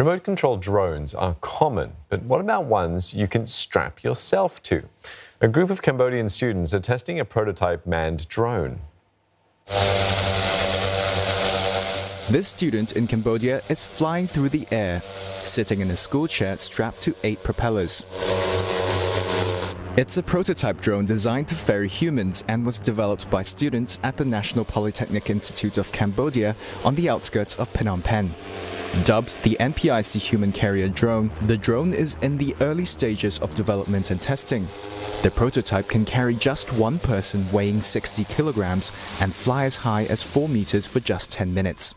Remote control drones are common, but what about ones you can strap yourself to? A group of Cambodian students are testing a prototype manned drone. This student in Cambodia is flying through the air, sitting in a school chair strapped to eight propellers. It's a prototype drone designed to ferry humans and was developed by students at the National Polytechnic Institute of Cambodia on the outskirts of Phnom Penh. Dubbed the NPIC human carrier drone, the drone is in the early stages of development and testing. The prototype can carry just one person weighing 60 kilograms and fly as high as 4 meters for just 10 minutes.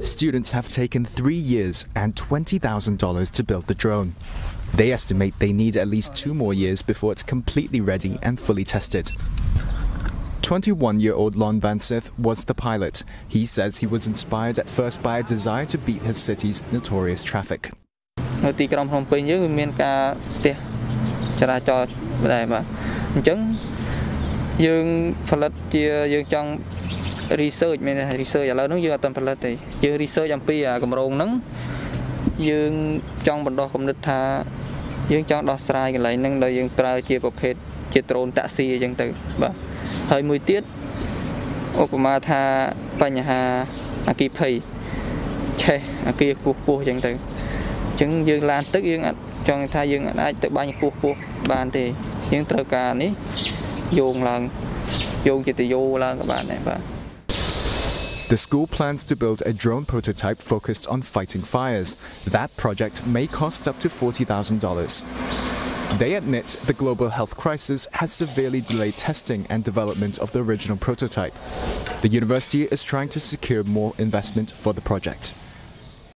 Students have taken three years and $20,000 to build the drone. They estimate they need at least two more years before it's completely ready and fully tested. 21 year old Lon Van Sith was the pilot. He says he was inspired at first by a desire to beat his city's notorious traffic. នៅទីក្រុងភ្នំពេញយើងមានការស្ទះចរាចរណ៍ដែរបាទអញ្ចឹងយើងផលិតជាយើងចង់ Research មាន research ឥឡូវហ្នឹងយើងអត់ទាន់ផលិតទេយើង research អំពីអាកម្រងហ្នឹងយើងចង់បណ្ដោះគំនិតថាយើងចង់ដោះស្រាយកន្លែងហ្នឹងដោយយើងប្រើជាប្រភេទជាដ្រូនតាក់ស៊ីអញ្ចឹងទៅបាទហើយមួយទៀតឧបមាថាបញ្ហាអគិភ័យឆេះអគិគោះពោះអញ្ចឹងទៅអញ្ចឹងយើងឡានទឹកយើងអត់ចង់ថាយើងអាចទៅបាញ់ពោះពោះបានទេយើងត្រូវការនេះយោងឡើងយោងជាតយោឡើងក៏បានដែរបាទ The school plans to build a drone prototype focused on fighting fires. That project may cost up to $40,000. They admit the global health crisis has severely delayed testing and development of the original prototype. The university is trying to secure more investment for the project.